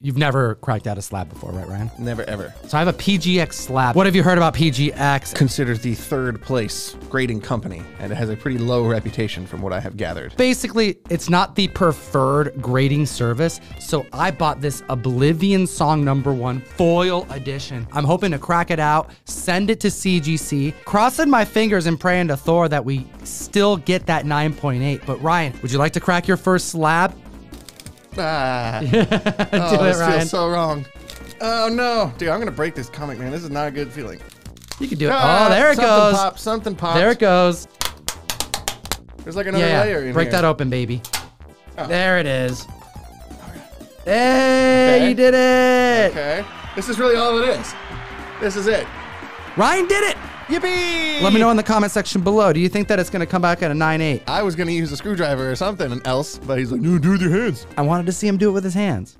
You've never cracked out a slab before, right, Ryan? Never ever. So I have a PGX slab. What have you heard about PGX? Considered the third place grading company, and it has a pretty low reputation from what I have gathered. Basically, it's not the preferred grading service, so I bought this Oblivion Song Number One foil edition. I'm hoping to crack it out, send it to CGC, crossing my fingers and praying to Thor that we still get that 9.8. But Ryan, would you like to crack your first slab? Ah. Do oh, this Ryan. feels so wrong. Oh no, dude! I'm gonna break this comic, man. This is not a good feeling. you can do it. Ah, oh, there it something goes. Pops, something pops. There it goes. There's like another Yeah, layer yeah. in break here. that open, baby. Oh. There it is. Hey, Okay. you did it! Okay. This is really all it is. This is it. Ryan did it! Yippee! Let me know in the comment section below. Do you think that it's going to come back at a 9.8? I was gonna use a screwdriver or something else, but he's like, no, do it with your hands. I wanted to see him do it with his hands.